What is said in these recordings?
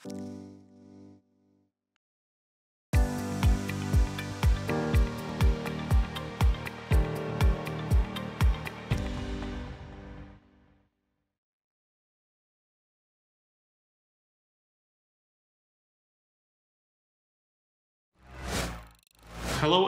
Hello,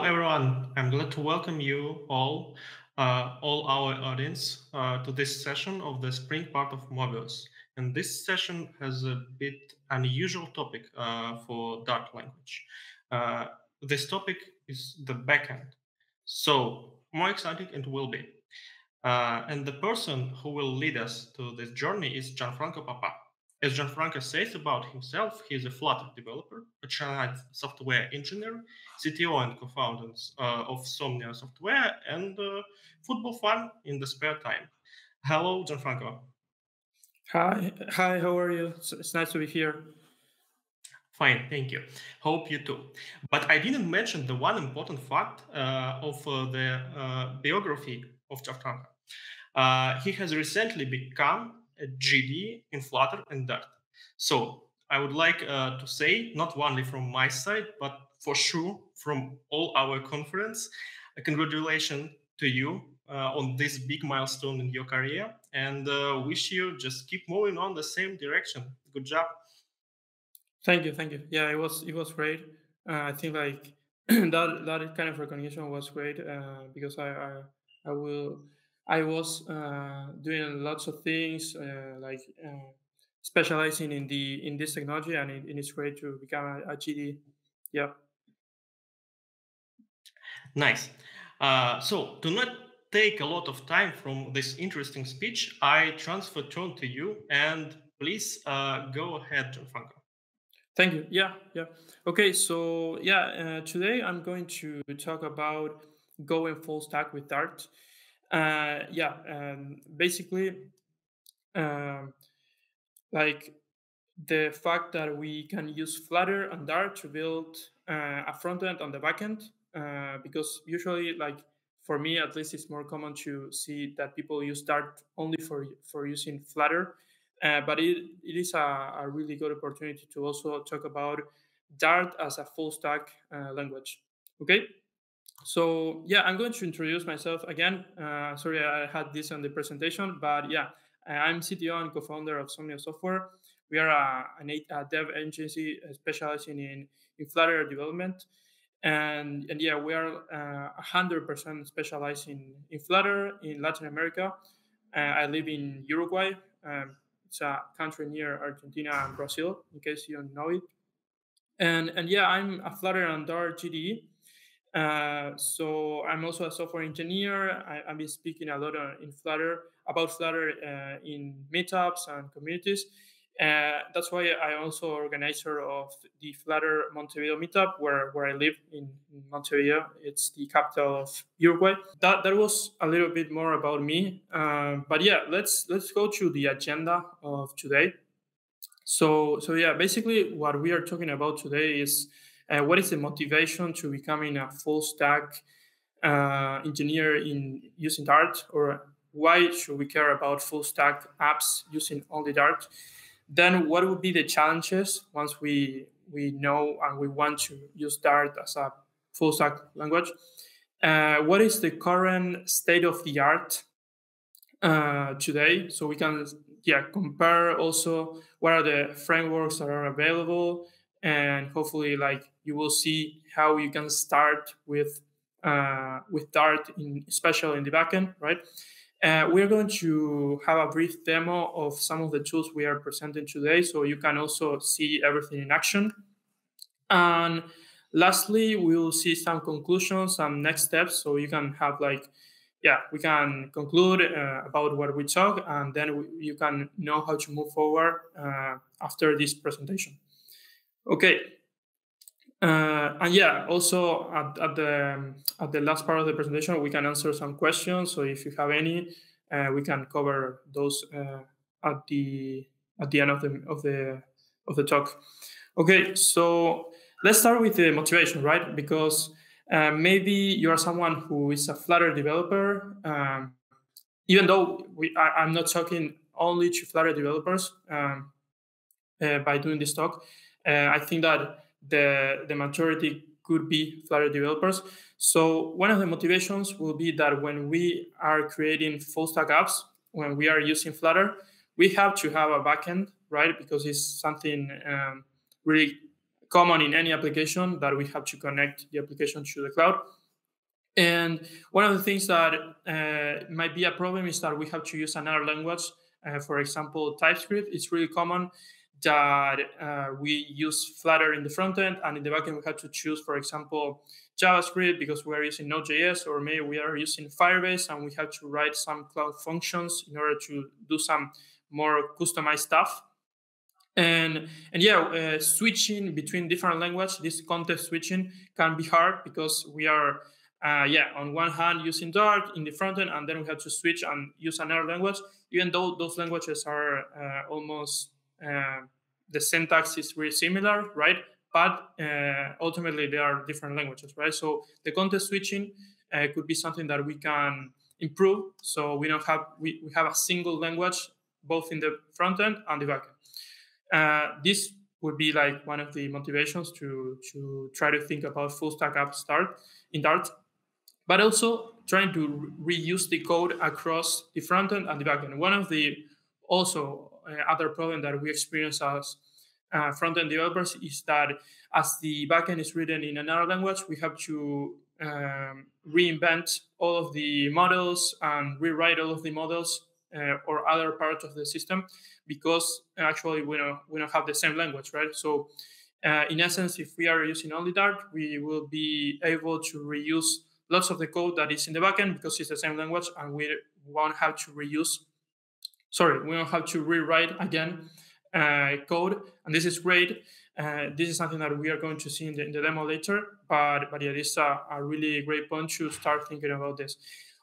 everyone. I'm glad to welcome you all, uh, all our audience, uh, to this session of the spring part of Mobius. And this session has a bit unusual topic uh, for Dart language. Uh, this topic is the backend. So more exciting it will be. Uh, and the person who will lead us to this journey is Gianfranco Papa. As Gianfranco says about himself, he is a Flutter developer, a child software engineer, CTO and co-founder uh, of Somnio Software, and uh, football fan in the spare time. Hello, Gianfranco. Hi, hi. How are you? It's, nice to be here. Fine, thank you. Hope you too. But I didn't mention the one important fact uh, of uh, the uh, biography of Gianfranco. Uh, he has recently become a GDE in Flutter and Dart. So I would like uh, to say, not only from my side, but for sure from all our conference, a congratulations to you uh, on this big milestone in your career, and uh, wish you just keep moving on the same direction. Good job. Thank you, thank you. Yeah, it was it was great. Uh, I think like that that kind of recognition was great uh, because I, I I will I was uh, doing lots of things, uh, like uh, specializing in the in this technology, and it, it's great to become a, a GDE. Yeah. Nice. Uh, so, to not take a lot of time from this interesting speech, I transfer turn to you, and please uh, go ahead, Gianfranco. Thank you. Yeah, yeah. Okay, so yeah, uh, today I'm going to talk about going full stack with Dart. Uh, yeah, um, basically, um, like the fact that we can use Flutter and Dart to build uh, a front end on the back end, uh, because usually, like for me at least, it's more common to see that people use Dart only for for using Flutter. Uh, but it, it is a, a, really good opportunity to also talk about Dart as a full stack uh, language. Okay. So yeah, I'm going to introduce myself again. Uh, sorry, I had this on the presentation, but yeah, I'm CTO and co-founder of Somnio Software. We are a, a dev agency specializing in, in Flutter development. And, and yeah, we are uh, 100% specialized in, in Flutter in Latin America. Uh, I live in Uruguay. Um, it's a country near Argentina and Brazil, in case you don't know it. And, and yeah, I'm a Flutter and Dart GDE. Uh, so I'm also a software engineer. I, have been speaking a lot on, in Flutter about Flutter uh, in meetups and communities. Uh, that's why I also organizer of the Flutter Montevideo meetup, where, where I live in, Montevideo. It's the capital of Uruguay. That that was a little bit more about me. Uh, but yeah, let's let's go to the agenda of today. So so yeah, basically what we are talking about today is uh, what is the motivation to becoming a full stack uh, engineer in using Dart, or why should we care about full stack apps using only Dart? Then, what would be the challenges once we we know and we want to use Dart as a full stack language? Uh, what is the current state of the art uh, today? So we can yeah compare also what are the frameworks that are available and hopefully like you will see how you can start with uh, with Dart, in, especially in the backend, right? Uh, we're going to have a brief demo of some of the tools we are presenting today, so you can also see everything in action. And lastly, we will see some conclusions, some next steps, so you can have like, yeah, we can conclude uh, about what we talk, and then we, you can know how to move forward uh, after this presentation. Okay, uh, and yeah, also at, at, the at the last part of the presentation, we can answer some questions. So if you have any, uh, we can cover those uh, at the at the end of the of the of the talk. Okay, so let's start with the motivation, right? Because uh, maybe you are someone who is a Flutter developer. Um, even though we, I, am not talking only to Flutter developers, um, uh, by doing this talk. Uh, I think that the the majority could be Flutter developers. So one of the motivations will be that when we are creating full stack apps, when we are using Flutter, we have to have a backend, right? Because it's something um, really common in any application that we have to connect the application to the cloud. And one of the things that uh, might be a problem is that we have to use another language. Uh, for example, TypeScript. It's really common that uh, we use Flutter in the front end, and in the backend we have to choose, for example, JavaScript because we are using Node.js, or maybe we are using Firebase and we have to write some cloud functions in order to do some more customized stuff. And and yeah, uh, switching between different language, this context switching can be hard because we are uh, yeah, on one hand using Dart in the front end, and then we have to switch and use another language, even though those languages are uh, almost the syntax is very similar, right? But uh, ultimately they are different languages, right? So the context switching uh, could be something that we can improve. So we don't have we, we have a single language both in the front end and the back end. Uh, this would be like one of the motivations to to try to think about full stack app start in Dart but also trying to re- reuse the code across the front end and the back end. One of the also other problem that we experience as uh, front end developers is that as the backend is written in another language, we have to um, reinvent all of the models and rewrite all of the models uh, or other parts of the system because actually we don't we don't have the same language, right? So. Uh, in essence, if we are using only Dart, we will be able to reuse lots of the code that is in the backend because it's the same language and we won't have to reuse sorry we don't have to rewrite again uh, code and this is great. Uh, this is something that we are going to see in the, in the demo later but but yeah this is a, a, really great point to start thinking about this.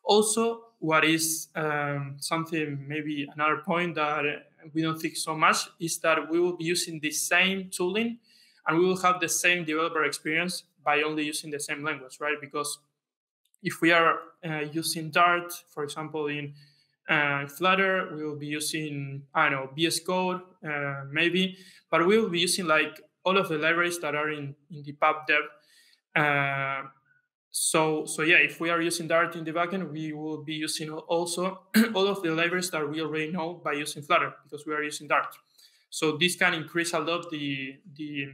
Also what is um, something maybe another point that we don't think so much is that we will be using the same tooling and we will have the same developer experience by only using the same language right? Because if we are uh, using Dart, for example, in uh, Flutter, we will be using, I don't know, VS Code, uh, maybe, but we will be using like all of the libraries that are in, in the pubdev. Uh, so, so yeah, if we are using Dart in the backend, we will be using also all of the libraries that we already know by using Flutter because we are using Dart. So this can increase a lot the the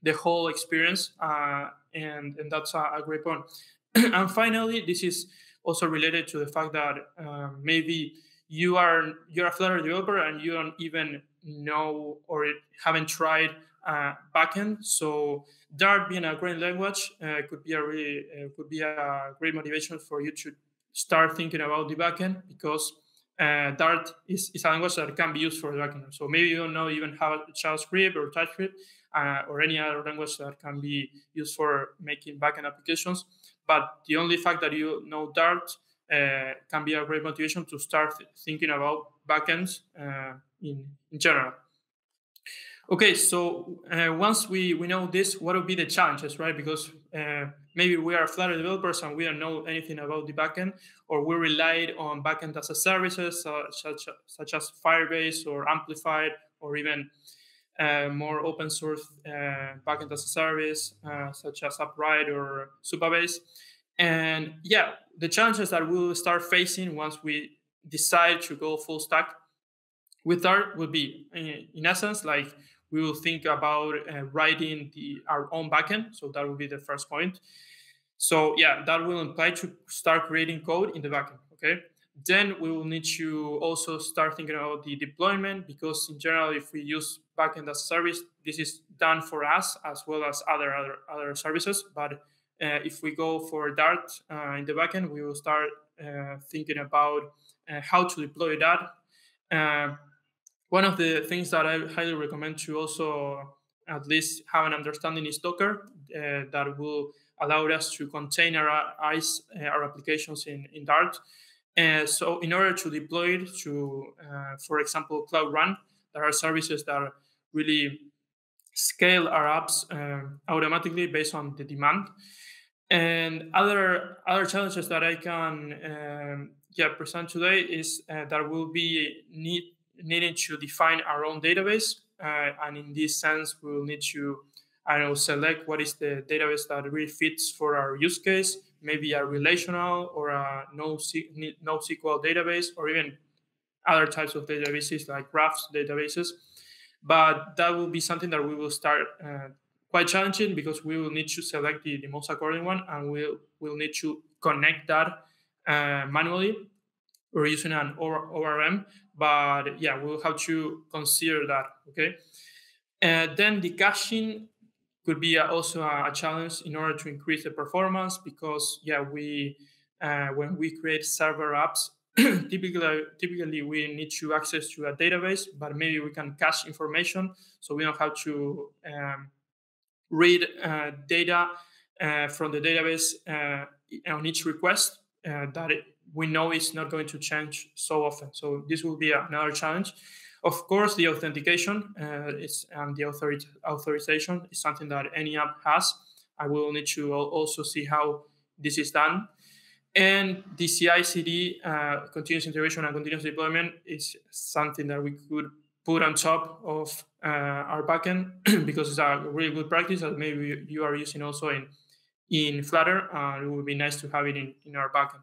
the whole experience, uh, and and that's a, a great point. and finally, this is also related to the fact that uh, maybe you are you're a Flutter developer and you don't even know or haven't tried uh, backend. So Dart being a great language uh, could be a really uh, could be a great motivation for you to start thinking about the backend because uh, Dart is, is a language that can be used for the backend. So maybe you don't know even how JavaScript or TypeScript uh, or any other language that can be used for making backend applications. But the only fact that you know Dart uh, can be a great motivation to start thinking about backends uh, in, in general. Okay, so uh, once we, we know this, what would be the challenges, right? Because uh, maybe we are Flutter developers and we don't know anything about the backend, or we relied on backend as a services uh, such, such as Firebase or Amplified, or even uh, more open source uh, backend as a service, uh, such as Appwrite or Supabase. And yeah, the challenges that we'll start facing once we decide to go full stack with Dart will be, in essence, like we will think about uh, writing the our own backend. So that will be the first point. So yeah, that will imply to start creating code in the backend. Okay. Then we will need to also start thinking about the deployment because in general, if we use backend as a service, this is done for us as well as other other, other services. But uh, if we go for Dart uh, in the backend, we will start uh, thinking about uh, how to deploy that. Uh, one of the things that I highly recommend to also at least have an understanding is Docker uh, that will allow us to containerize our applications in, in Dart. Uh, so in order to deploy it to, uh, for example, Cloud Run, there are services that really scale our apps uh, automatically based on the demand. And other other challenges that I can um, yeah present today is uh, that we'll be need needing to define our own database. Uh, and in this sense, we will need to, I know, select what is the database that really fits for our use case, maybe a relational or a NoSQL database, or even other types of databases like graphs databases. But that will be something that we will start uh, quite challenging because we will need to select the, the most according one and we'll, we'll need to connect that uh, manually we're using an ORM, but yeah, we'll have to consider that. Okay. And then the caching could be also a, challenge in order to increase the performance because yeah, we uh, when we create server apps, typically typically we need to access to a database, but maybe we can cache information so we don't have to um, read uh, data uh, from the database uh, on each request uh, that it, we know it's not going to change so often. So this will be another challenge. Of course, the authentication uh, is and the author- authorization is something that any app has. I will need to also see how this is done. And the CI/CD, uh, continuous integration and continuous deployment, is something that we could put on top of uh, our backend because it's a really good practice that maybe you are using also in in Flutter. Uh, it would be nice to have it in, in our backend.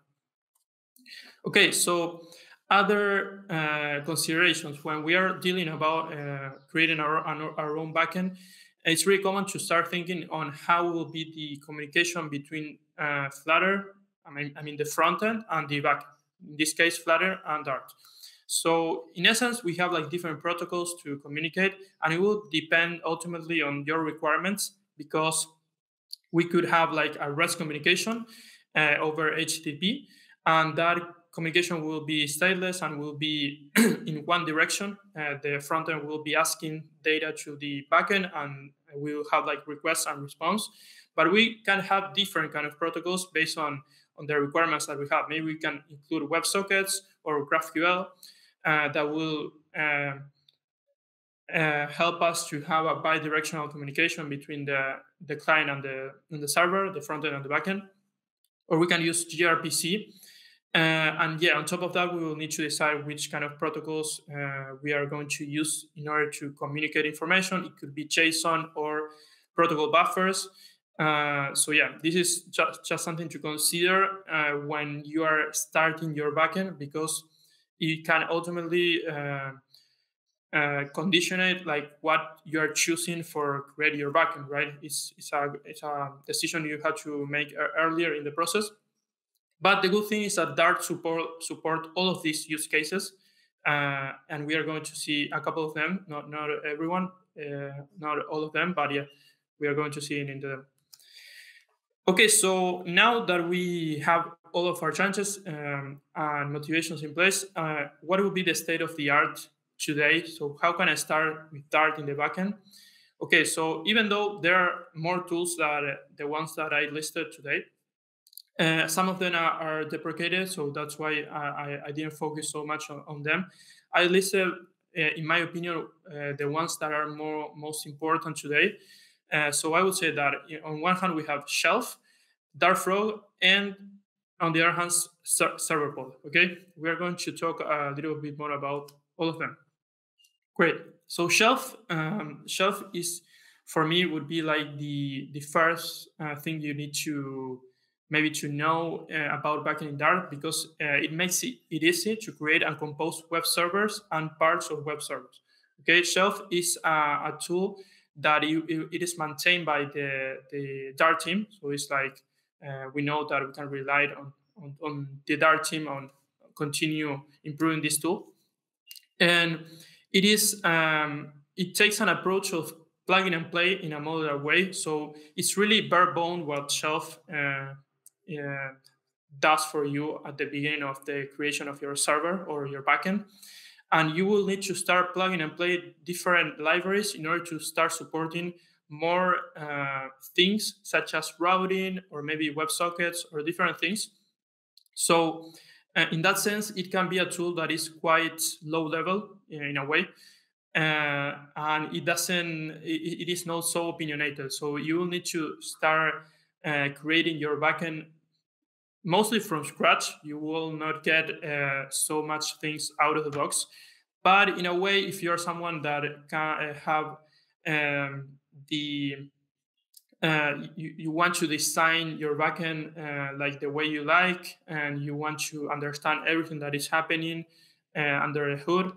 Okay, so other uh, considerations when we are dealing about uh, creating our, our own backend, it's really common to start thinking on how will be the communication between uh, Flutter, I mean, I mean the front end and the back. In this case, Flutter and Dart. So in essence, we have like different protocols to communicate, and it will depend ultimately on your requirements because we could have like a REST communication uh, over HTTP, and that communication will be stateless and will be in one direction. Uh, the front end will be asking data to the backend, and we will have like requests and response. But we can have different kind of protocols based on on the requirements that we have. Maybe we can include WebSockets or GraphQL uh, that will uh, uh, help us to have a bi-directional communication between the, the client and the, and the server, the front end and the backend. Or we can use gRPC uh, and yeah, on top of that, we will need to decide which kind of protocols uh, we are going to use in order to communicate information. It could be JSON or protocol buffers. Uh, so yeah, this is just, just something to consider uh, when you are starting your backend because it can ultimately uh, uh, condition it like what you are choosing for creating your backend, right? It's, it's, a, it's a decision you have to make earlier in the process. But the good thing is that Dart support support all of these use cases, uh, and we are going to see a couple of them. Not not everyone, uh, not all of them, but yeah, we are going to see it in the. Okay, so now that we have all of our chances um, and motivations in place, uh, what would be the state of the art today? So how can I start with Dart in the backend? Okay, so even though there are more tools that the ones that I listed today, uh, some of them are, are, deprecated, so that's why I, I, didn't focus so much on, on them. I listed, uh, in my opinion, uh, the ones that are more most important today. Uh, so I would say that on one hand we have Shelf, Dartfrog, and on the other hand Serverpod. Okay, we are going to talk a little bit more about all of them. Great. So Shelf, um, Shelf is for me would be like the the first uh, thing you need to maybe to know uh, about backend in Dart because uh, it makes it, it easy to create and compose web servers and parts of web servers. Okay, Shelf is a, a tool that it, is maintained by the, the Dart team. So it's like uh, we know that we can rely on, on, on the Dart team on continue improving this tool. And it is um, it takes an approach of plug and play in a modular way. So it's really bare bone what Shelf uh, uh, does for you at the beginning of the creation of your server or your backend. And you will need to start plugging and play different libraries in order to start supporting more uh, things such as routing or maybe WebSockets or different things. So, uh, in that sense, it can be a tool that is quite low level in a way. Uh, and it doesn't, it, it is not so opinionated. So, you will need to start uh, creating your backend mostly from scratch. You will not get uh, so much things out of the box. but in a way, if you're someone that can have um, the uh, you, you want to design your backend uh, like the way you like, and you want to understand everything that is happening uh, under the hood,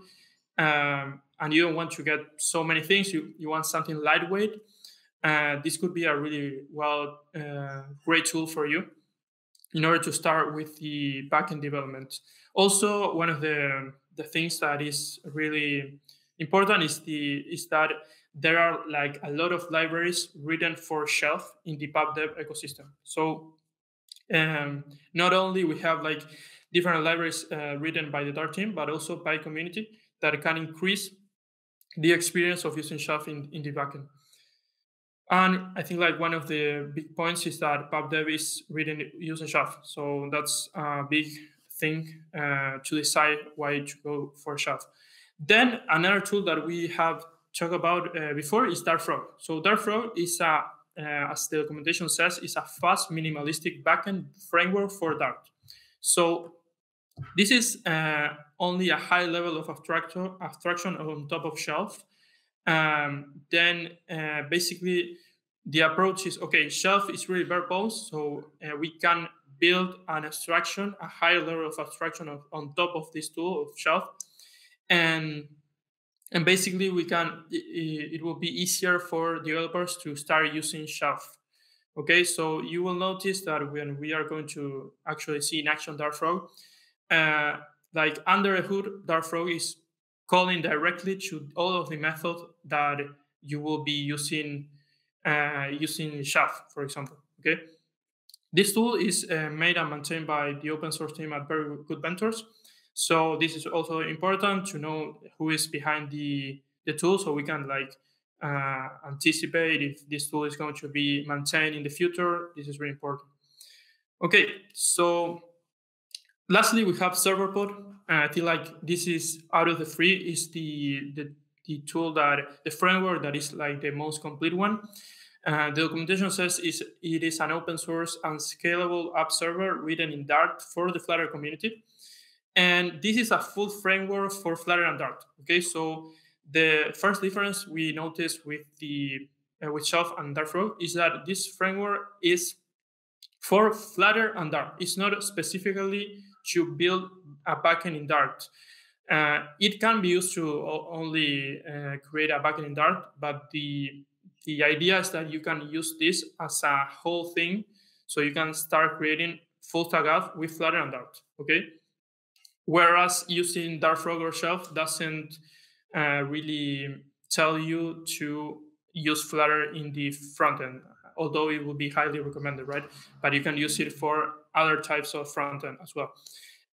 um, and you don't want to get so many things. You you want something lightweight. Uh, this could be a really well uh, great tool for you in order to start with the backend development. Also, one of the the things that is really important is the is that there are like a lot of libraries written for shelf in the PubDev ecosystem. So um, not only we have like different libraries uh, written by the Dart team, but also by community that can increase the experience of using Shelf in, in the backend. And I think like one of the big points is that PubDev is written using Shelf. So that's a big thing uh, to decide why to go for Shelf. Then another tool that we have talked about uh, before is Dartfrog. So Dartfrog is a, uh, as the documentation says, is a fast minimalistic backend framework for Dart. So this is uh, only a high level of abstraction, abstraction on top of Shelf. Um, then uh, basically the approach is okay. Shelf is really verbose, so uh, we can build an abstraction, a higher level of abstraction of, on top of this tool of Shelf, and and basically we can it, it will be easier for developers to start using Shelf. Okay, so you will notice that when we are going to actually see in action Dartfrog, uh, like under the hood, Dartfrog is calling directly to all of the methods that you will be using uh, using Shelf, for example. Okay, this tool is uh, made and maintained by the open source team at Very Good Ventures. So this is also important to know who is behind the the tool, so we can like uh, anticipate if this tool is going to be maintained in the future. This is very important. Okay, so lastly, we have Serverpod. And I feel like this is out of the three is the, the the tool that the framework that is like the most complete one. Uh, the documentation says is it is an open source and scalable app server written in Dart for the Flutter community. And this is a full framework for Flutter and Dart. Okay, so the first difference we noticed with the uh, with Shelf and Dartfrog is that this framework is for Flutter and Dart. It's not specifically to build a backend in Dart. Uh, it can be used to only uh, create a backend in Dart, but the the idea is that you can use this as a whole thing, so you can start creating full stack app with Flutter and Dart. Okay, whereas using Dartfrog or Shelf doesn't uh, really tell you to use Flutter in the front end, although it would be highly recommended, right? But you can use it for other types of front end as well.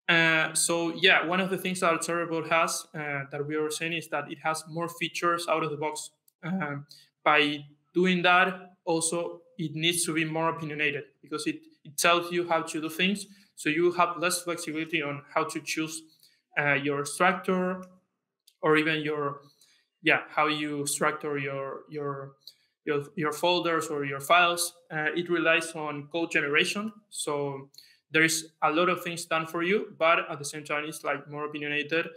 Uh, so yeah, one of the things that Serverpod has uh, that we were saying is that it has more features out of the box. Uh, by doing that, also it needs to be more opinionated because it, it tells you how to do things. So you have less flexibility on how to choose uh, your structure or even your yeah how you structure your your your, your folders or your files. Uh, it relies on code generation. So there is a lot of things done for you, but at the same time, it's like more opinionated.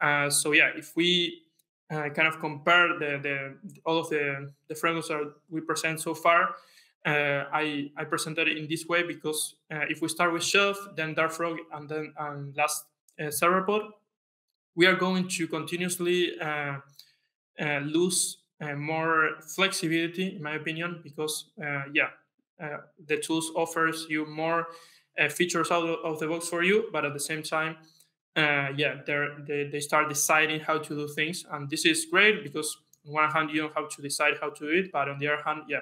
Uh, so yeah, if we uh, kind of compare the, the all of the, the frameworks that we present so far, uh, I, I presented it in this way because uh, if we start with Shelf, then Dartfrog, and then and last uh, Serverpod, we are going to continuously uh, uh, lose more flexibility, in my opinion, because yeah, the tools offers you more features out of the box for you, but at the same time, uh, yeah, they they start deciding how to do things, and this is great because on one hand you don't have to decide how to do it, but on the other hand, yeah,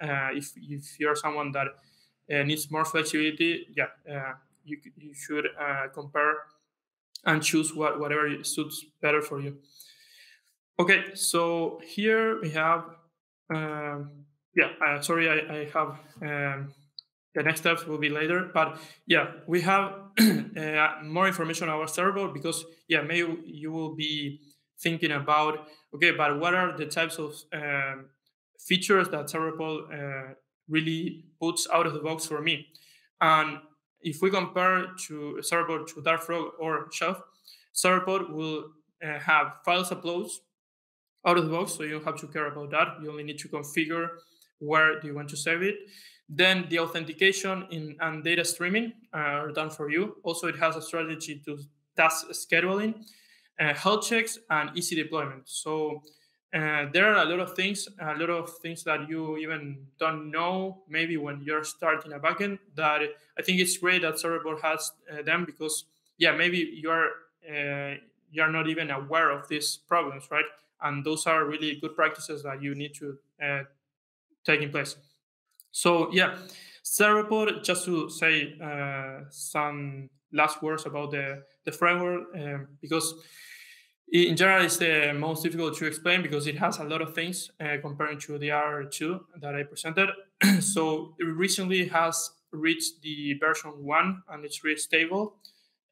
uh, if if you're someone that uh, needs more flexibility, yeah, uh, you you should uh, compare and choose what whatever suits better for you. Okay, so here we have, um, yeah, uh, sorry, I, I have. Um, the next steps will be later. But yeah, we have uh, more information on our server because yeah, maybe you will be thinking about okay, but what are the types of um, features that Serverpod uh, really puts out of the box for me? And if we compare to Serverpod to Dartfrog or Shelf, Serverpod will uh, have files uploads out of the box, so you don't have to care about that. You only need to configure where do you want to save it. Then the authentication in, and data streaming are done for you. Also, it has a strategy to task scheduling, uh, health checks, and easy deployment. So uh, there are a lot of things, a lot of things that you even don't know maybe when you're starting a backend. That I think it's great that Serverpod has uh, them because yeah, maybe you're uh, you're not even aware of these problems, right? And those are really good practices that you need to uh, take in place. So yeah, Serverpod. Just to say uh, some last words about the the framework um, because in general it's the most difficult to explain because it has a lot of things uh, compared to the R2 that I presented. so it recently has reached the version one and it's really stable.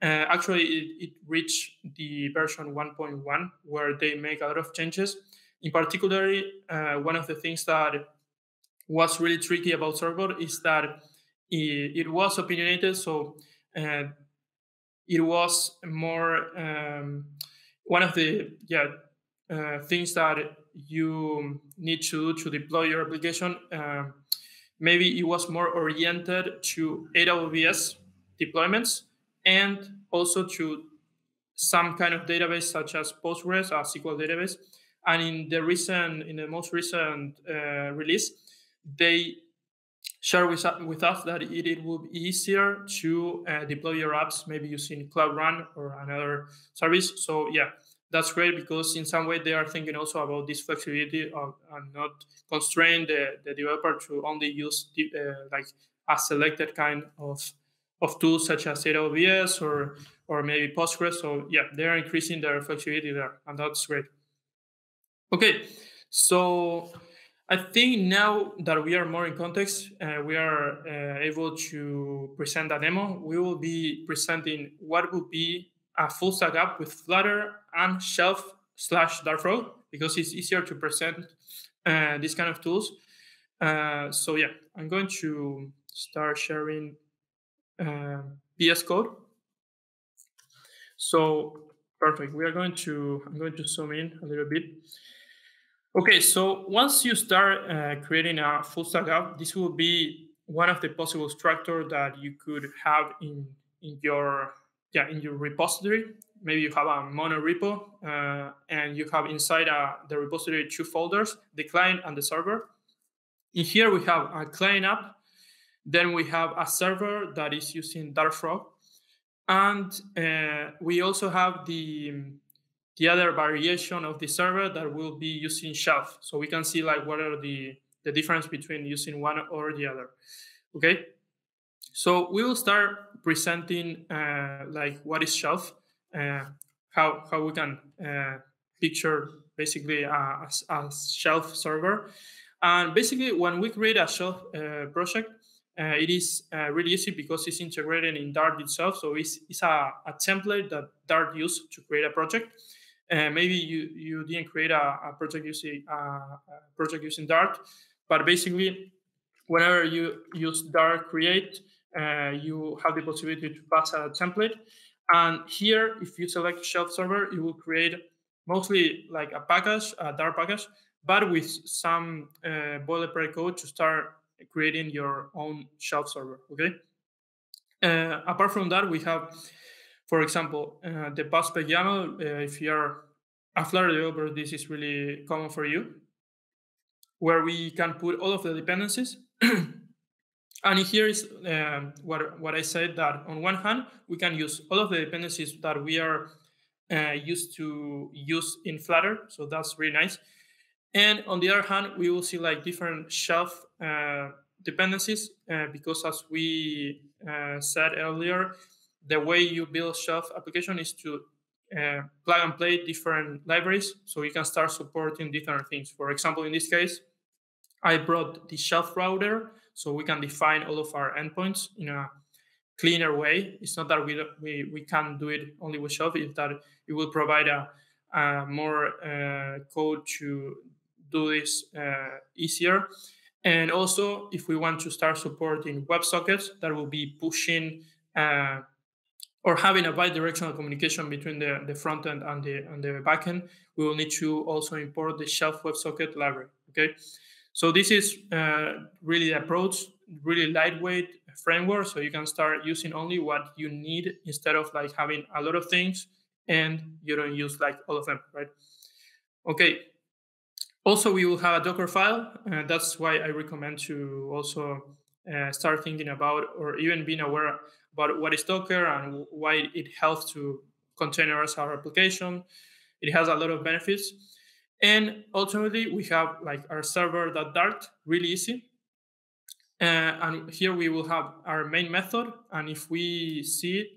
Uh, actually, it, it, reached the version 1.1 where they make a lot of changes. In particular, uh, one of the things that was really tricky about Server is that it, it was opinionated. So uh, it was more um, one of the yeah uh, things that you need to do to deploy your application. Uh, maybe it was more oriented to AWS deployments and also to some kind of database such as Postgres, or SQL database. And in the recent, in the most recent uh, release, they share with, with us that it, it will be easier to uh, deploy your apps, maybe using Cloud Run or another service. So yeah, that's great because in some way they are thinking also about this flexibility of, and not constrain the, the developer to only use the, uh, like a selected kind of of tools such as AWS or or maybe Postgres. So yeah, they are increasing their flexibility there, and that's great. Okay, so I think now that we are more in context, uh, we are uh, able to present a demo. We will be presenting what would be a full stack app with Flutter and Shelf slash Dartfrog because it's easier to present uh, these kind of tools. Uh, so yeah, I'm going to start sharing uh, VS Code. So perfect. We are going to, I'm going to zoom in a little bit. Okay, so once you start uh, creating a full stack app, this will be one of the possible structure that you could have in in your yeah in your repository. Maybe you have a mono repo, uh, and you have inside uh, the repository two folders: the client and the server. In here we have a client app, then we have a server that is using Dartfrog, and uh, we also have the the other variation of the server that will be using shelf. So we can see like what are the, the difference between using one or the other. Okay. So we will start presenting uh, like what is shelf, uh, how, how we can uh, picture basically a, a, shelf server. And basically when we create a shelf uh, project, uh, it is uh, really easy because it's integrated in Dart itself. So it's, it's a, a template that Dart used to create a project uh, maybe you you didn't create a, a project using a project using Dart, but basically, whenever you use Dart create, uh, you have the possibility to pass a template. And here, if you select shelf server, it will create mostly like a package, a Dart package, but with some uh, boilerplate code to start creating your own shelf server. Okay. Uh, apart from that, we have for example, uh, the PubSpec YAML, uh, if you're a Flutter developer, this is really common for you, where we can put all of the dependencies. and here is uh, what, what I said that on one hand, we can use all of the dependencies that we are uh, used to use in Flutter. So that's really nice. And on the other hand, we will see like different shelf uh, dependencies uh, because as we said earlier, the way you build shelf application is to uh, plug and play different libraries so you can start supporting different things. For example, in this case, I brought the shelf router so we can define all of our endpoints in a cleaner way. It's not that we we, we can do it only with shelf, it's that it will provide a, a more uh, code to do this uh, easier. And also, if we want to start supporting WebSockets, that will be pushing uh, or having a bi-directional communication between the, the front end and the and the backend, we will need to also import the Shelf WebSocket library. Okay, so this is uh, really the approach, really lightweight framework. So you can start using only what you need instead of like having a lot of things and you don't use like all of them, right? Okay. Also, we will have a Docker file. and that's why I recommend to also uh, start thinking about or even being aware about what is Docker and why it helps to containerize our application. It has a lot of benefits. And ultimately, we have like our server that Dart really easy. Uh, and here we will have our main method. And if we see it,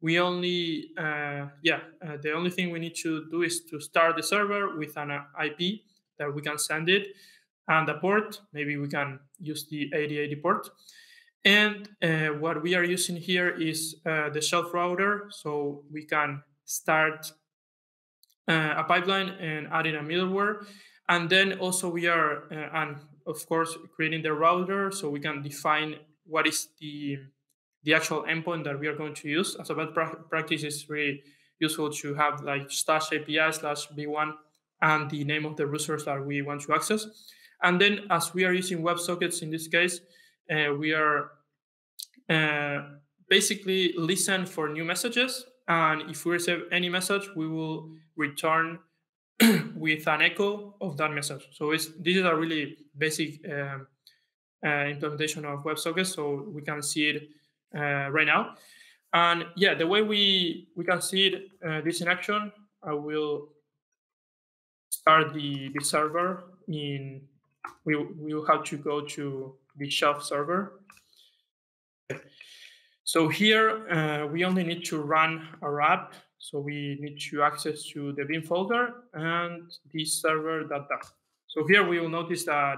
we only, uh, yeah, uh, the only thing we need to do is to start the server with an uh, IP that we can send it and a port. Maybe we can use the 8080 port. And uh, what we are using here is uh, the shelf router. So we can start uh, a pipeline and adding a middleware. And then also we are, uh, and of course, creating the router so we can define what is the, the actual endpoint that we are going to use. As a best practice, it's really useful to have like slash API slash V1 and the name of the routers that we want to access. And then as we are using WebSockets in this case, we are uh, basically listen for new messages. And if we receive any message, we will return with an echo of that message. So this is a really basic um, uh, implementation of WebSockets. So we can see it uh, right now. And yeah, the way we, we can see it, uh, this in action, I will start the, the server in, we, we will have to go to shelf server. So here uh, we only need to run our app. So we need to access to the bin folder and the server data. So here we will notice that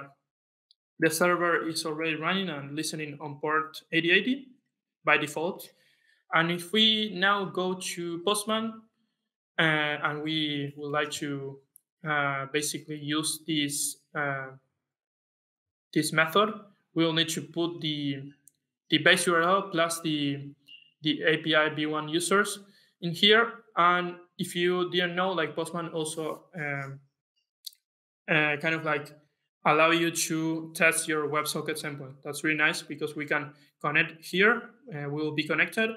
the server is already running and listening on port 8080 by default. And if we now go to Postman uh, and we would like to uh, basically use this uh, this method, we will need to put the the base URL plus the the API V1 users in here. And if you didn't know, like Postman also um, uh, kind of like allow you to test your WebSockets endpoint. That's really nice because we can connect here. Uh, we will be connected.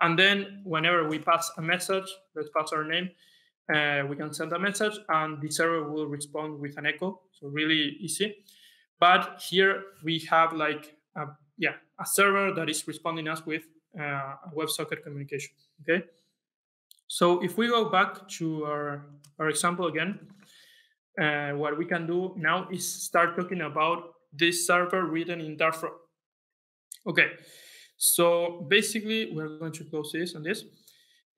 And then whenever we pass a message, let's pass our name, uh, we can send a message and the server will respond with an echo. So really easy. But here we have like, a, yeah, a server that is responding us with uh, a WebSocket communication, okay? So if we go back to our, our example again, uh, what we can do now is start talking about this server written in Dartfrog. Okay, so basically we're going to close this and this.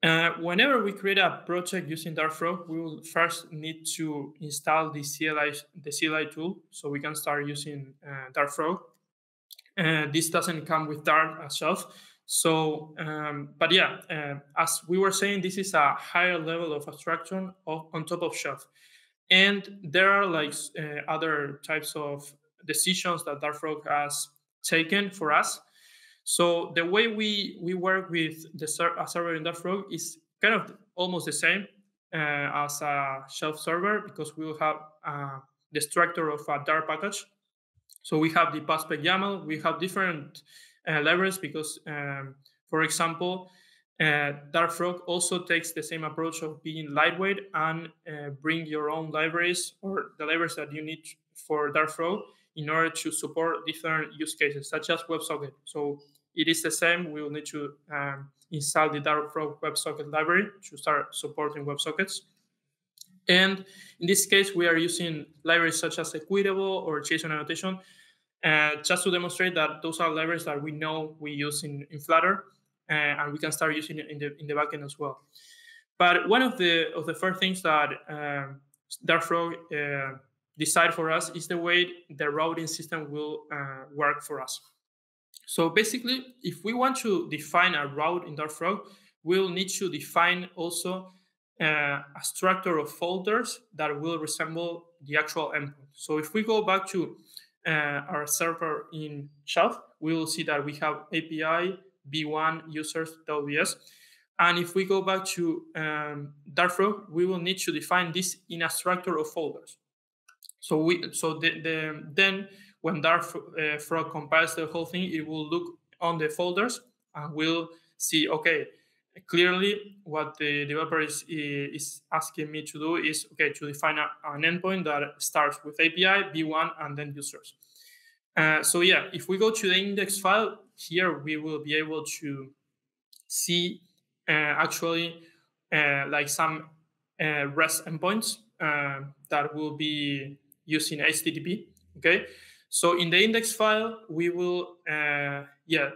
Uh, whenever we create a project using Dartfrog, we will first need to install the CLI, the CLI tool so we can start using uh, Dartfrog. Uh, this doesn't come with Dart itself. So, um, but yeah, uh, as we were saying, this is a higher level of abstraction of, on top of Shelf. And there are like uh, other types of decisions that Dartfrog has taken for us so the way we we work with the ser- a server in Dartfrog is kind of almost the same uh, as a shelf server because we will have uh, the structure of a Dart package. So we have the PubSpec YAML. We have different uh, libraries because, um, for example, uh, also takes the same approach of being lightweight and uh, bring your own libraries or the libraries that you need for Dartfrog in order to support different use cases, such as WebSocket. So it is the same. We will need to um, install the Dartfrog WebSocket library to start supporting WebSockets. And in this case, we are using libraries such as Equatable or JSON annotation, uh, just to demonstrate that those are libraries that we know we use in, in Flutter, uh, and we can start using it in the in the backend as well. But one of the of the first things that um, Dartfrog uh, decide for us is the way the routing system will uh, work for us. So basically, if we want to define a route in Dartfrog, we'll need to define also uh, a structure of folders that will resemble the actual endpoint. So if we go back to uh, our server in Shelf, we will see that we have API V1 users.ws. And if we go back to um, Dartfrog, we will need to define this in a structure of folders. So we so the, the then when Dartfrog uh, compiles the whole thing, it will look on the folders and will see okay clearly what the developer is, is asking me to do is okay to define a, an endpoint that starts with API, V1, and then users. Uh, so yeah, if we go to the index file here, we will be able to see uh, actually uh, like some uh, REST endpoints uh, that will be using HTTP. Okay, so in the index file, we will uh, yeah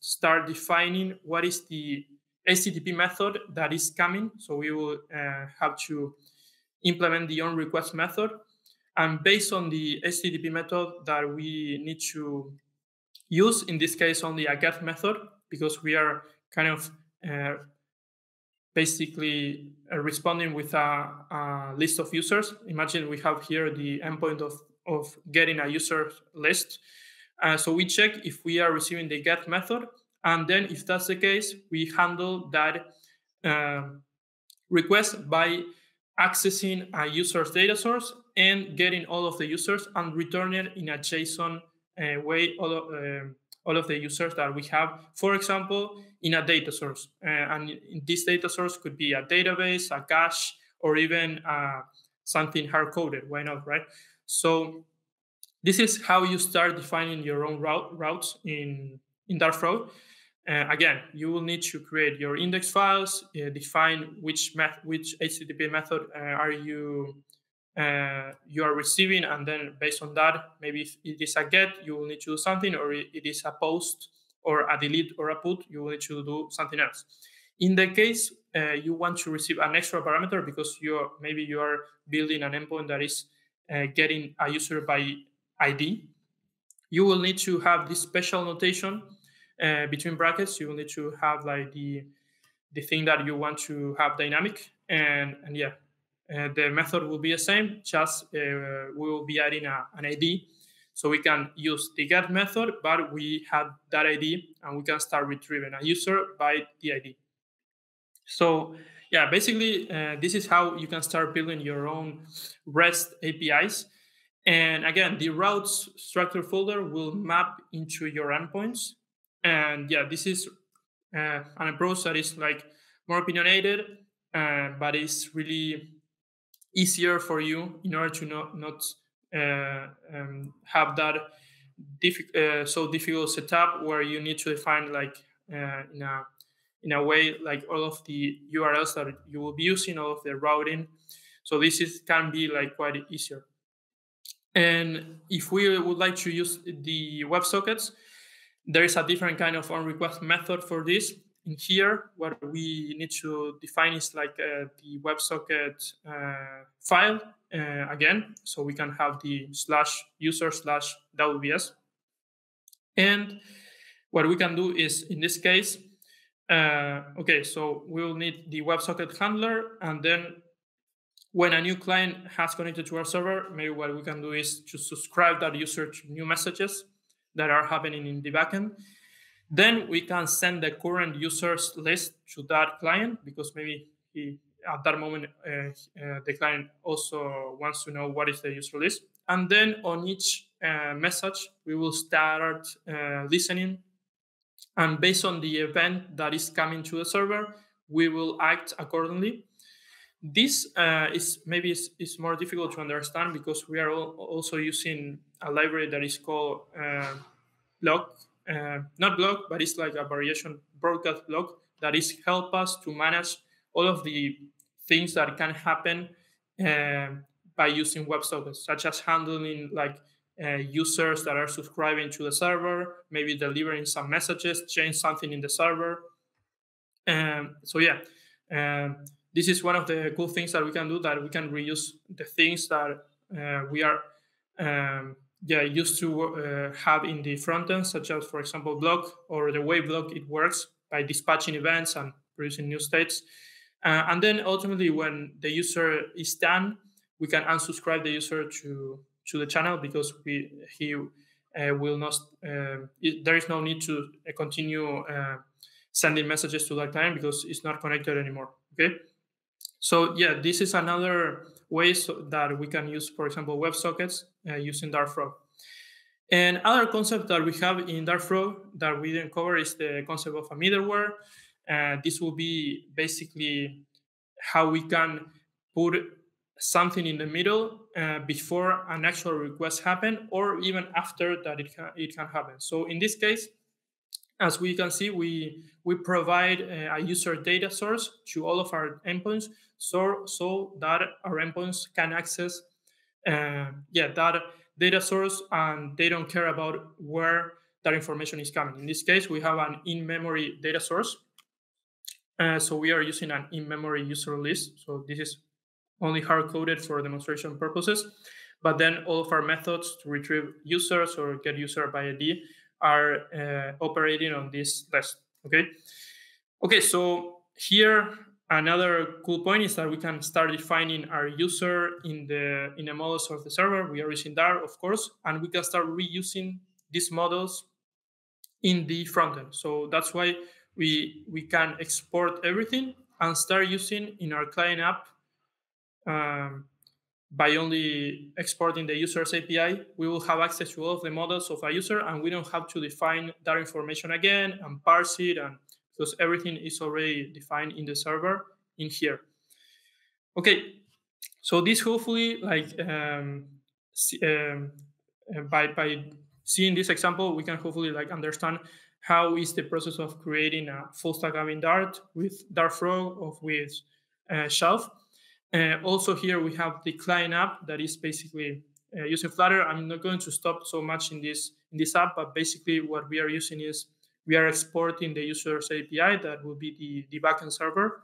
start defining what is the HTTP method that is coming. So we will uh, have to implement the on request method. And based on the HTTP method that we need to use, in this case, only a get method, because we are kind of uh, basically uh, responding with a, a, list of users. Imagine we have here the endpoint of, of getting a user list. Uh, so we check if we are receiving the get method and then if that's the case, we handle that uh, request by accessing a user's data source and getting all of the users and returning in a JSON uh, way all of, uh, all of the users that we have, for example, in a data source. Uh, and this data source could be a database, a cache, or even uh, something hard coded. Why not, right? So this is how you start defining your own route, routes in, in Dartfrog. Uh, again, you will need to create your index files, uh, define which met- which HTTP method uh, are you uh, you are receiving, and then based on that, maybe if it is a get, you will need to do something, or it is a post or a delete or a put, you will need to do something else. In the case uh, you want to receive an extra parameter because you are, maybe you are building an endpoint that is uh, getting a user by ID, you will need to have this special notation uh, between brackets, you will need to have like the the thing that you want to have dynamic, and and yeah, the method will be the same. Just uh, we will be adding a, an ID, so we can use the get method, but we have that ID, and we can start retrieving a user by the ID. So yeah, basically, uh, this is how you can start building your own REST APIs. And again, the routes structure folder will map into your endpoints and yeah this is uh, an approach that is like more opinionated uh, but it's really easier for you in order to not not uh, um, have that uh, so difficult setup where you need to define like uh, in a in a way like all of the urls that you will be using all of the routing so this is can be like quite easier and if we would like to use the WebSockets, there is a different kind of on request method for this. In here, what we need to define is like uh, the WebSocket uh, file uh, again. So we can have the slash user slash WBS. And what we can do is, in this case, uh, okay, so we'll need the WebSocket handler. And then when a new client has connected to our server, maybe what we can do is to subscribe that user to new messages that are happening in the backend. Then we can send the current users list to that client because maybe he, at that moment uh, uh, the client also wants to know what is the user list. And then on each uh, message, we will start uh, listening. And based on the event that is coming to the server, we will act accordingly. This uh, is maybe is, more difficult to understand because we are also using a library that is called uh, Bloc, uh, not Bloc, but it's like a variation broadcast Bloc that is help us to manage all of the things that can happen uh, by using WebSockets, such as handling like uh, users that are subscribing to the server, maybe delivering some messages, change something in the server. Um, so yeah, um, this is one of the cool things that we can do that we can reuse the things that uh, we are um, yeah used to uh, have in the front end such as for example Bloc or the way Bloc it works by dispatching events and producing new states uh, and then ultimately when the user is done we can unsubscribe the user to to the channel because we he uh, will not uh, it, there is no need to uh, continue uh, sending messages to that client because it's not connected anymore. Okay. So yeah, this is another way so that we can use, for example, WebSockets uh, using Dartfrog. And other concept that we have in Dartfrog that we didn't cover is the concept of a middleware. Uh, this will be basically how we can put something in the middle uh, before an actual request happen or even after that it can, it can happen. So in this case, as we can see, we, we provide a, a user data source to all of our endpoints so, so that our endpoints can access uh, yeah, that data source and they don't care about where that information is coming. In this case, we have an in-memory data source. Uh, so we are using an in-memory user list. So this is only hard-coded for demonstration purposes. But then all of our methods to retrieve users or get user by ID are uh, operating on this list. Okay. Okay. So here another cool point is that we can start defining our user in the in the models of the server. We are using Dart, of course, and we can start reusing these models in the front end. So that's why we we can export everything and start using in our client app um, by only exporting the user's API, we will have access to all of the models of a user and we don't have to define that information again and parse it and because everything is already defined in the server in here. Okay, so this hopefully like um, um, uh, by by seeing this example, we can hopefully like understand how is the process of creating a full stack app in Dart with Dartfrog or with uh, Shelf. Uh, also here we have the client app that is basically uh, using Flutter. I'm not going to stop so much in this in this app, but basically what we are using is we are exporting the user's API that will be the, the backend server.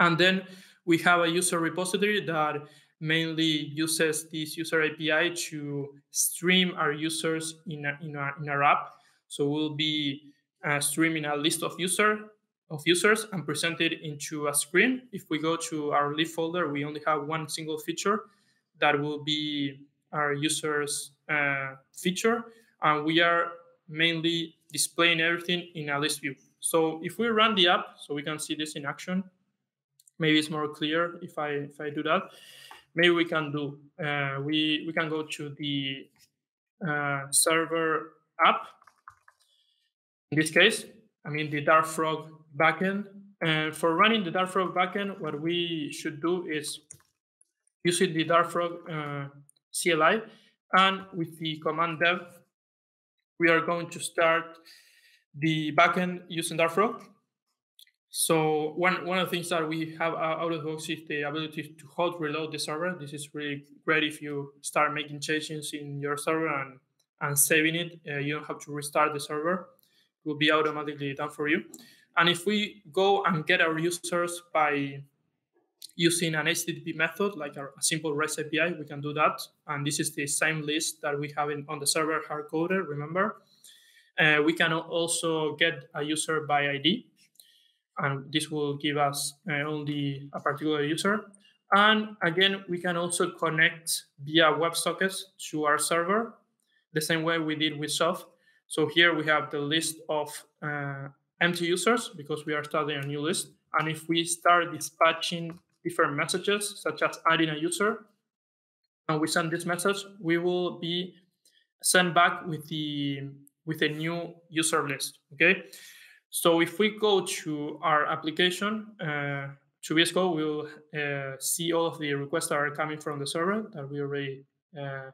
And then we have a user repository that mainly uses this user API to stream our users in, a, in, our, in our app. So we'll be uh, streaming a list of user of users and present it into a screen. If we go to our lib folder, we only have one single feature that will be our users uh, feature, and we are mainly displaying everything in a list view. So if we run the app, so we can see this in action, maybe it's more clear if I if I do that. Maybe we can do uh, we we can go to the uh, server app. In this case, I mean the Dartfrog backend. And for running the Dartfrog backend, what we should do is using the Dartfrog uh, CLI and with the command dev we are going to start the backend using Dartfrog. So one, one of the things that we have out of the box is the ability to hot reload the server. This is really great if you start making changes in your server and, and saving it. Uh, you don't have to restart the server. It will be automatically done for you. And if we go and get our users by using an HTTP method, like a, simple REST API, we can do that. And this is the same list that we have in, on the server hard-coded, remember? Uh, we can also get a user by ID, and this will give us uh, only a particular user. And again, we can also connect via WebSockets to our server, the same way we did with Soft. So here we have the list of uh, empty users because we are starting a new list. And if we start dispatching different messages, such as adding a user, and we send this message, we will be sent back with the with a new user list. Okay, so if we go to our application uh, to VS Code, we'll uh, see all of the requests that are coming from the server that we already uh,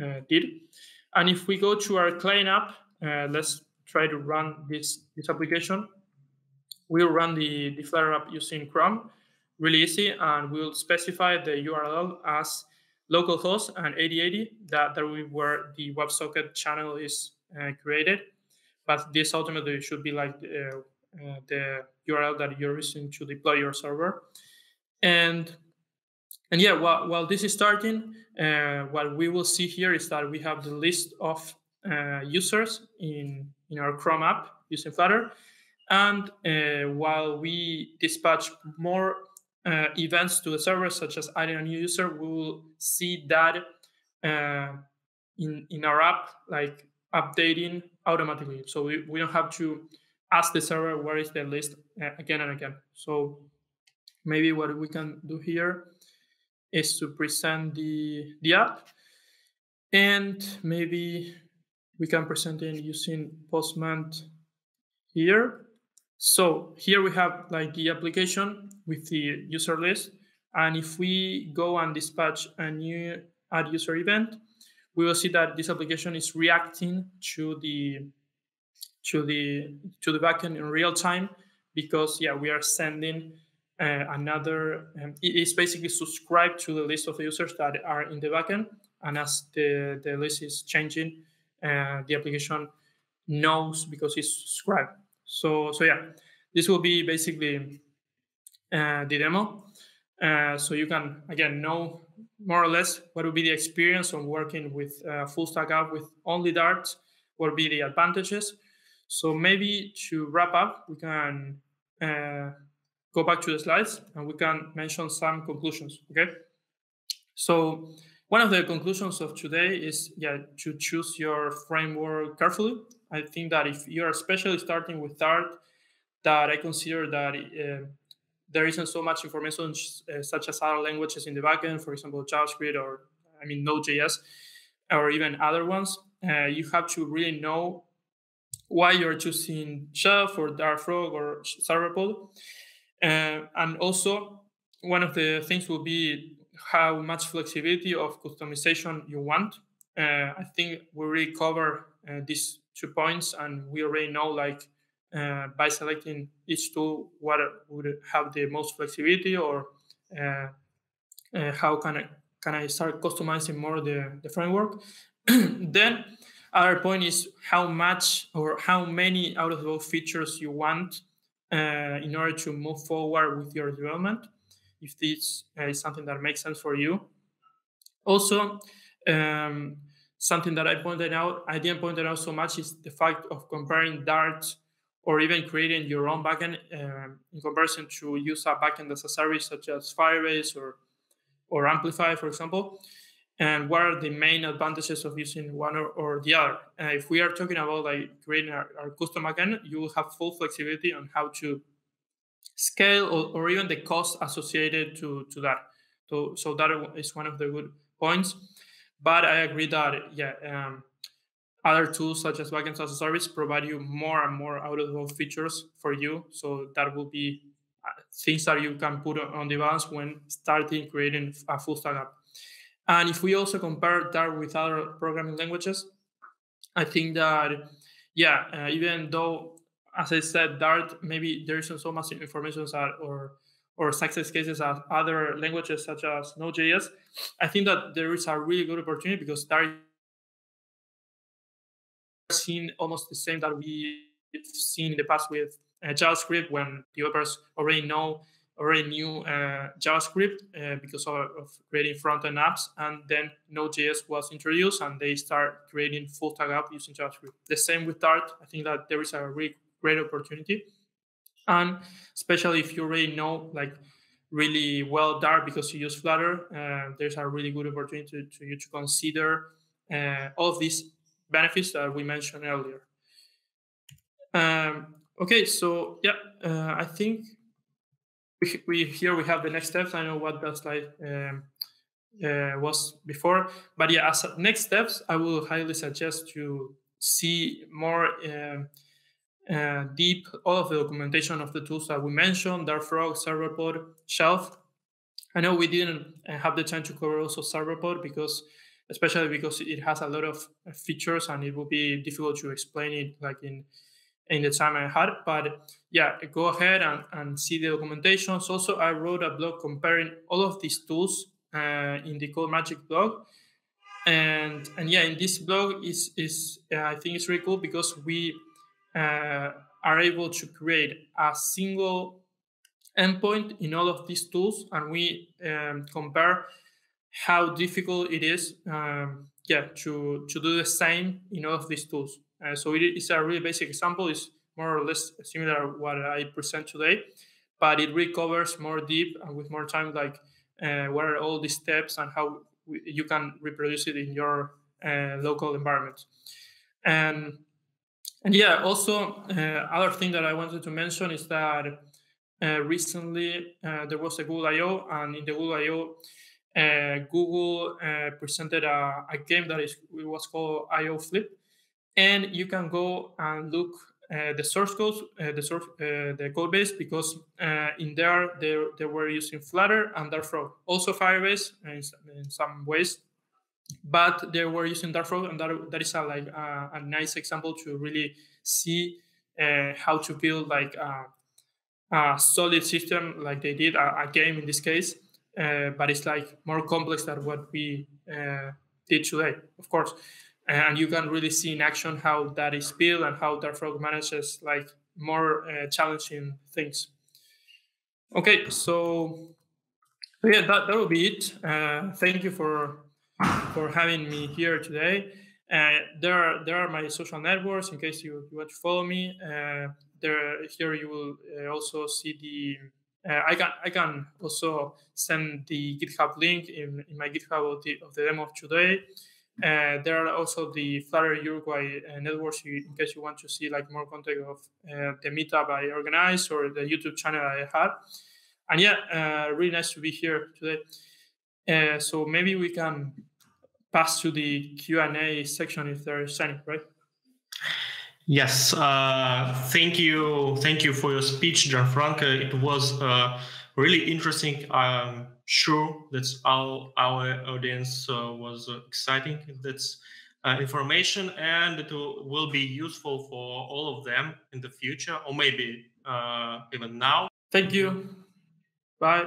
uh did. And if we go to our client app, uh, let's try to run this this application. We'll run the, the Flutter app using Chrome really easy, and we'll specify the URL as localhost and 8080 that, that we, where the WebSocket channel is uh, created. But this ultimately should be like uh, uh, the URL that you're using to deploy your server. And and yeah, while, while this is starting, uh, what we will see here is that we have the list of uh, users in, in our Chrome app using Flutter. And uh, while we dispatch more uh, events to the server, such as adding a new user, we will see that uh, in, in our app, like updating automatically. So we, we don't have to ask the server where is the list uh, again and again. So maybe what we can do here is to present the, the app and maybe we can present it using Postman here. So here we have like the application with the user list. And if we go and dispatch a new add user event, we will see that this application is reacting to the to the to the backend in real time because yeah we are sending uh, another um, it is basically subscribed to the list of users that are in the backend and as the the list is changing uh, the application knows because it's subscribed so so yeah this will be basically uh, the demo uh, so you can again know more or less what would be the experience on working with uh, full stack app with only dart what would be the advantages so maybe to wrap up, we can uh, go back to the slides and we can mention some conclusions. Okay. So one of the conclusions of today is yeah to choose your framework carefully. I think that if you are especially starting with Dart, that I consider that uh, there isn't so much information uh, such as other languages in the backend, for example JavaScript or I mean Node.js, or even other ones. Uh, you have to really know why you're choosing Shelf or Dartfrog or Serverpod. And also, one of the things will be how much flexibility of customization you want. Uh, I think we really cover uh, these two points, and we already know like uh, by selecting each tool what would have the most flexibility, or uh, uh, how can I can I start customizing more the the framework. then other point is how much or how many out of those features you want uh, in order to move forward with your development, if this uh, is something that makes sense for you. Also, um, something that I pointed out, I didn't point it out so much, is the fact of comparing Dart or even creating your own backend uh, in comparison to use a backend as a service such as Firebase or or Amplify, for example and what are the main advantages of using one or, or the other. Uh, if we are talking about like creating our, our, custom backend, you will have full flexibility on how to scale or, or even the cost associated to, to that. So, so that is one of the good points. But I agree that yeah, um, other tools such as backend as a service provide you more and more out of those features for you. So that will be uh, things that you can put on the balance when starting creating a full stack app. And if we also compare Dart with other programming languages, I think that, yeah, uh, even though, as I said, Dart, maybe there isn't so much information as, or or success cases as other languages such as Node.js, I think that there is a really good opportunity because Dart seen almost the same that we've seen in the past with uh, JavaScript when developers already know already knew uh, JavaScript uh, because of, of, creating front-end apps, and then Node.js was introduced, and they start creating full-stack app using JavaScript. The same with Dart. I think that there is a really great opportunity, and especially if you already know like really well Dart because you use Flutter, uh, there's a really good opportunity to, to you to consider uh, all of these benefits that we mentioned earlier. Um, okay, so yeah, uh, I think we, we here we have the next steps. I know what that slide um, uh, was before, but yeah, as next steps, I will highly suggest to see more uh, uh, deep all of the documentation of the tools that we mentioned: Dartfrog, Serverpod, Shelf. I know we didn't uh, have the time to cover also Serverpod because, especially because it has a lot of features and it will be difficult to explain it like in in the time I had. But yeah, go ahead and, and see the documentations. Also, I wrote a blog comparing all of these tools uh, in the CodeMagic blog. And and yeah, in this blog is is uh, I think it's really cool because we uh, are able to create a single endpoint in all of these tools, and we um, compare how difficult it is, um, yeah, to to do the same in all of these tools. Uh, so it is a really basic example. It's more or less similar what I present today, but it recovers more deep and with more time, like uh, what are all the steps and how you can reproduce it in your uh, local environment. And and yeah, also uh, other thing that I wanted to mention is that uh, recently uh, there was a Google I/O, and in the Google I/O, uh, Google uh, presented a, a, game that is was called I/O Flip, and you can go and look uh, the source code, the source, the code base, because in there they, they were using Flutter and Dartfrog, also Firebase in, in some ways, but they were using Dartfrog, and that, that is a, like a, a nice example to really see uh, how to build like a, a, solid system, like they did a, a game in this case, uh, but it's like more complex than what we uh, did today, of course. And you can really see in action how that is built and how Dartfrog manages like more uh, challenging things. Okay, so yeah, that, that will be it. Uh, thank you for for having me here today. Uh, there are there are my social networks in case you, you want to follow me. Uh, there here you will uh, also see the uh, I can I can also send the GitHub link in, in my GitHub of the, of the demo of today. Uh, there are also the Flutter Uruguay uh, networks in case you want to see like more content of the meetup I organized or the YouTube channel I have. And yeah, really nice to be here today. so maybe we can pass to the Q&A section if there is any, right? Yes, uh, thank you. Thank you for your speech, Gianfranco. It was uh, really interesting. I'm sure that all our audience uh, was exciting. That's uh, information and it will be useful for all of them in the future or maybe uh, even now. Thank you. Bye.